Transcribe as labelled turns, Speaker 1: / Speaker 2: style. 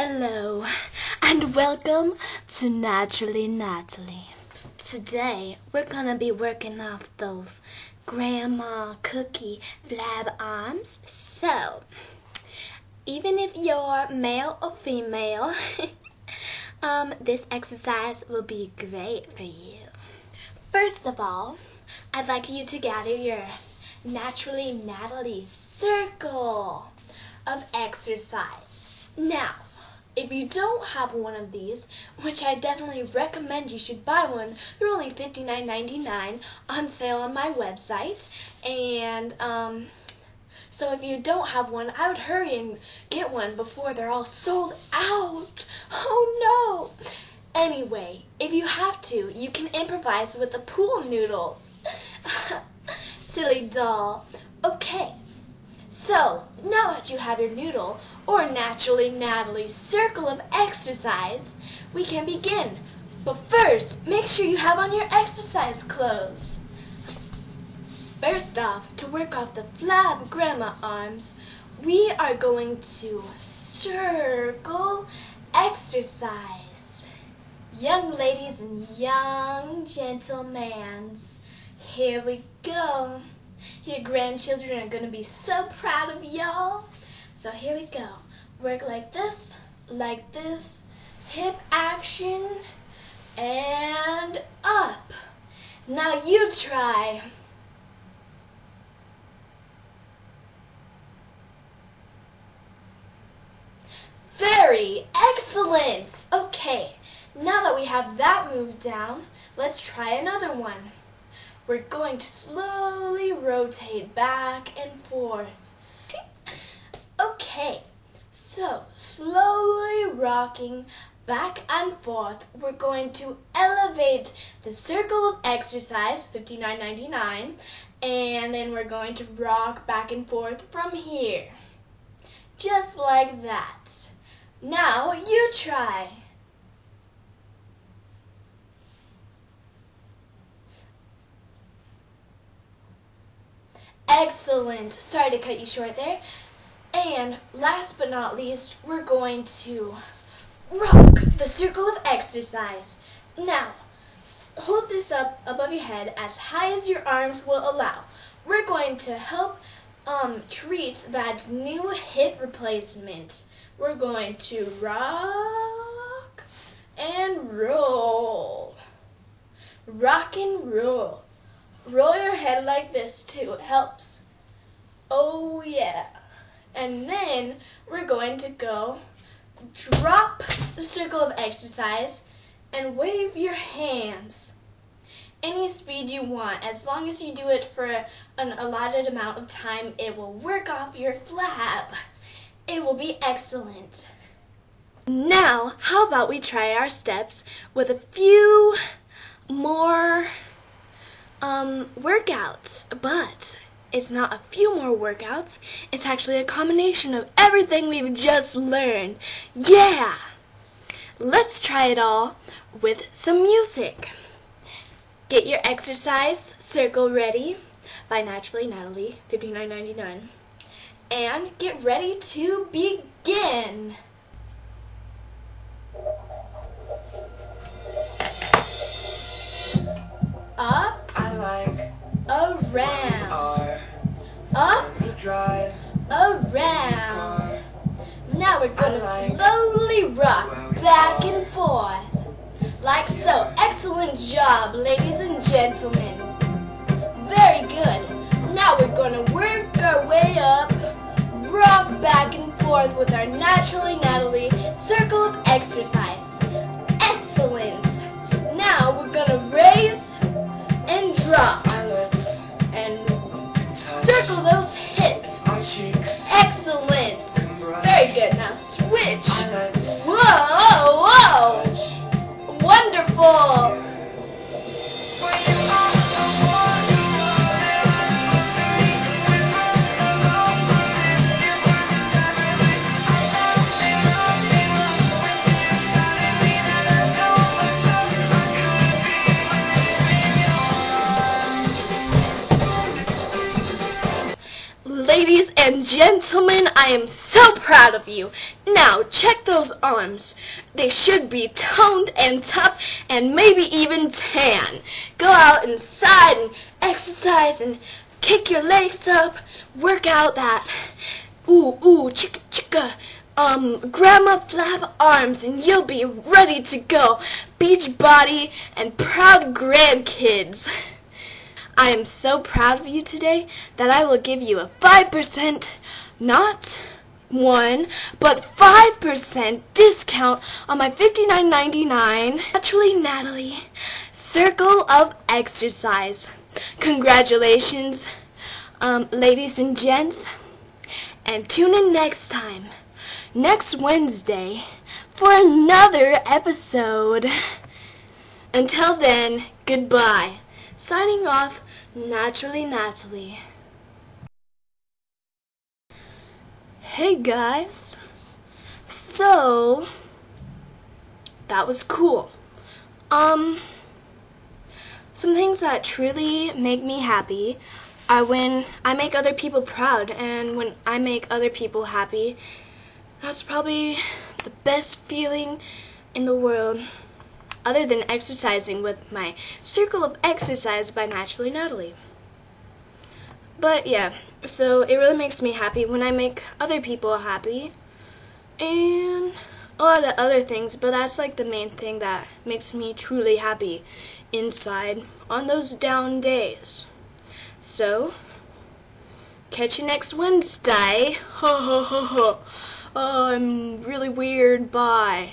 Speaker 1: Hello, and welcome to Naturally Natalie. Today, we're gonna be working off those grandma cookie flab arms. So, even if you're male or female, um, this exercise will be great for you. First of all, I'd like you to gather your Naturally Natalie circle of exercise. Now, if you don't have one of these, which I definitely recommend you should buy one, they're only $59.99 on sale on my website. And um, so if you don't have one, I would hurry and get one before they're all sold out. Oh no! Anyway, if you have to, you can improvise with a pool noodle. Silly doll. Okay, so now that you have your noodle, or naturally Natalie's circle of exercise, we can begin. But first, make sure you have on your exercise clothes. First off, to work off the flab grandma arms, we are going to circle exercise. Young ladies and young gentlemen, here we go. Your grandchildren are going to be so proud of y'all. So here we go. Work like this, like this, hip action, and up. Now you try. Very excellent. Okay, now that we have that move down, let's try another one. We're going to slowly rotate back and forth. Okay, so slowly rocking back and forth, we're going to elevate the circle of exercise, $59.99, and then we're going to rock back and forth from here. Just like that. Now you try. Excellent. Sorry to cut you short there. And last but not least, we're going to rock the circle of exercise. Now, hold this up above your head as high as your arms will allow. We're going to help um, treat that new hip replacement. We're going to rock and roll. Rock and roll. Roll your head like this too. It helps. Oh yeah. And then we're going to go drop the circle of exercise and wave your hands any speed you want. As long as you do it for an allotted amount of time, it will work off your flab. It will be excellent. Now, how about we try our steps with a few more um, workouts, but it's not a few more workouts. It's actually a combination of everything we've just learned. Yeah! Let's try it all with some music. Get your exercise circle ready by Naturally Natalie, $59.99. And get ready to begin.
Speaker 2: Drive
Speaker 1: Around. Now we're gonna
Speaker 2: like
Speaker 1: slowly rock back and forth. Like so. Excellent job, ladies and gentlemen. Very good. Now we're gonna work our way up, rock back and forth with our Naturally Natalie circle of exercise. Ladies and gentlemen, I am so proud of you. Now, check those arms. They should be toned and tough and maybe even tan. Go out inside and exercise and kick your legs up. Work out that ooh ooh chicka chicka um grandma flap arms and you'll be ready to go. Beach body and proud grandkids. I am so proud of you today that I will give you a 5%, not one, but 5% discount on my $59.99 Naturally Natalie Circle of Exercise. Congratulations, um, ladies and gents, and tune in next time, next Wednesday, for another episode. Until then, goodbye. Signing off, Naturally Natalie. Hey guys. So, that was cool. Um, some things that truly make me happy are when I make other people proud and when I make other people happy. That's probably the best feeling in the world other than exercising with my Circle of Exercise by Naturally Natalie. But yeah, so it really makes me happy when I make other people happy and a lot of other things, but that's like the main thing that makes me truly happy inside on those down days. So, catch you next Wednesday. Ho ho ho ho. Oh, I'm really weird. Bye.